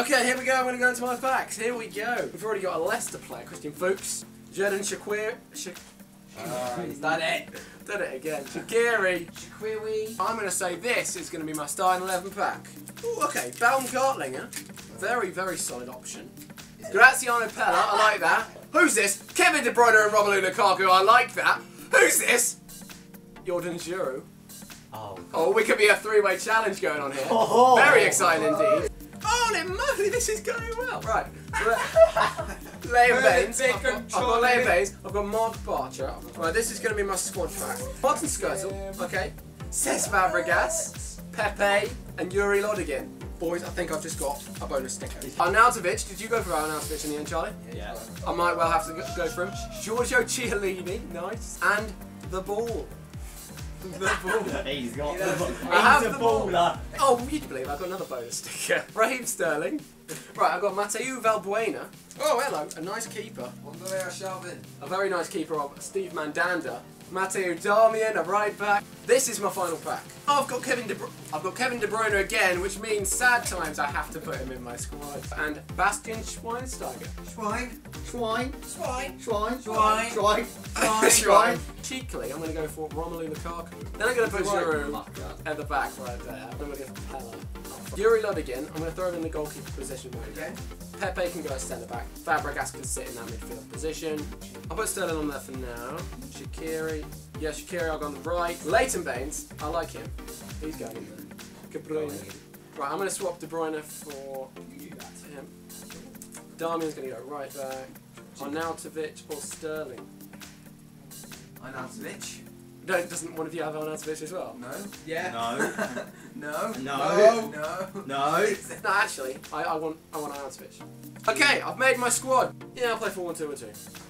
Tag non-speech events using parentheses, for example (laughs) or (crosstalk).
Okay, here we go. I'm going to go into my packs. Here we go. We've already got a Leicester player, Christian Fuchs, Jordan Shaqiri. Sha- Uh, (laughs) is that it? did it again. Shaqiri. Chiquiwi. I'm going to say this is going to be my starting 11 pack. Ooh, okay. Baumgartlinger. Very, very solid option. Graziano Pellè. I like that. Who's this? Kevin De Bruyne and Romelu Lukaku. I like that. Who's this? Jordan Giroud. Oh. Oh, we could be a three-way challenge going on here. Oh. Very exciting indeed. Holy moly, this is going well. Right. So that- Liam I've got, I've control got Liam it. I've got Mark Barcher. Right, this is going to be my squad track. Martin Škrtel. Okay. Cesc Fabregas, Pepe, and Yuri Lodygin. Boys, I think I've just got a bonus sticker. Arnautovic. Did you go for Arnautovic in the end, Charlie? Yeah. I might well have to go- go for him. Giorgio Chiellini. Nice. And the ball. (laughs) The ball. He's got the does. ball. I have a the ball. baller. Oh, you'd believe I've got another bonus sticker? (laughs) Raheem Sterling. Right, I've got Mathieu Valbuena. Oh, hello, a nice keeper. Andrea Shelvin. A very nice keeper of Steve Mandanda. Mateo Darmian, a right back. This is my final pack. Oh, I've got Kevin De Bru- I've got Kevin De Bruyne again, which means sad times I have to put him in my squad. And Bastian Schweinsteiger. Schwein. Schwein. Swine. Schwein. Schwein. Schwein. Schwein. Schwein. (laughs) Cheekily, I'm going to go for Romelu Lukaku. Then I'm going to put Right. At the back right there. Then we're going to Pellè. Yuri Lodygin, I'm going to throw him in the goalkeeper position. Okay. Pepe can go as centre back. Fabregas can sit in that midfield position. I'll put Sterling on there for now. Shaqiri. Yeah, Shaqiri, I'll go on the right. Leighton Baines, I like him. He's going in there. De Bruyne. Right, I'm going to swap De Bruyne for him. Darmian's going to go right back. Arnautovic or Sterling. Arnautovic. No, doesn't one of you have Arnautovic as well? No. Yeah. (laughs) No. no. No. No. No. no. (laughs) Actually, I, I want I want Arnautovic. Okay, I've made my squad. Yeah, I'll play 4-1-2-1-2.